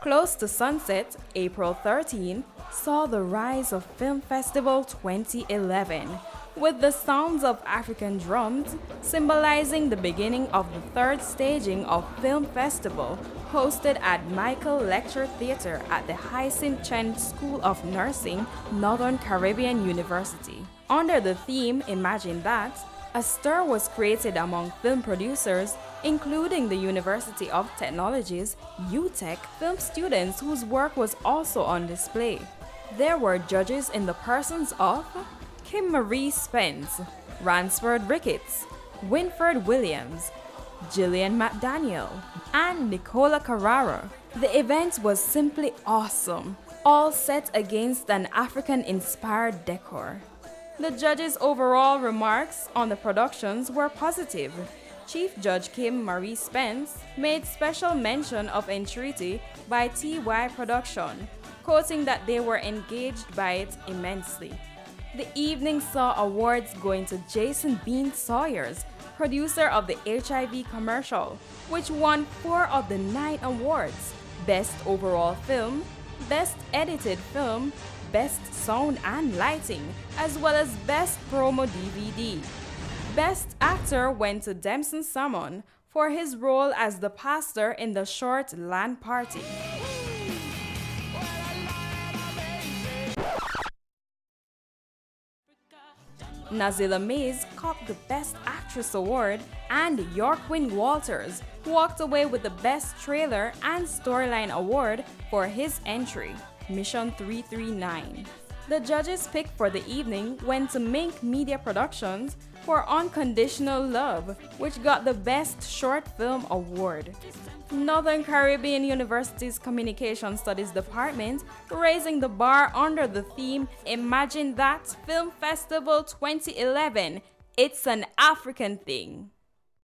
Close to sunset, April 13, saw the rise of Film Festival 2011, with the sounds of African drums symbolizing the beginning of the third staging of Film Festival hosted at Michael Lecture Theatre at the Hyacinth Chen School of Nursing, Northern Caribbean University. Under the theme Imagine That, a stir was created among film producers, including the University of Technologies, UTech, film students whose work was also on display. There were judges in the persons of Kim Marie Spence, Ransford Ricketts, Winford Williams, Gillian McDaniel, and Nicola Carrara. The event was simply awesome, all set against an African inspired decor. The judges' overall remarks on the productions were positive. Chief Judge Kim Marie Spence made special mention of Entreaty by TY Production, quoting that they were engaged by it immensely. The evening saw awards going to Jason Bean Sawyers, producer of the HIV commercial, which won four of the nine awards Best Overall Film, Best Edited Film, Best Sound and Lighting, as well as Best Promo DVD. Best Actor went to Demson Salmon for his role as the pastor in the short Land Party. Nazila Mays copped the Best Actress Award, and Yorkwin Walters walked away with the Best Trailer and Storyline Award for his entry. Mission 339. The judges' pick for the evening went to Mink Media Productions for Unconditional Love, which got the Best Short Film Award. Northern Caribbean University's Communication Studies Department raising the bar under the theme Imagine That Film Festival 2011. It's an African thing.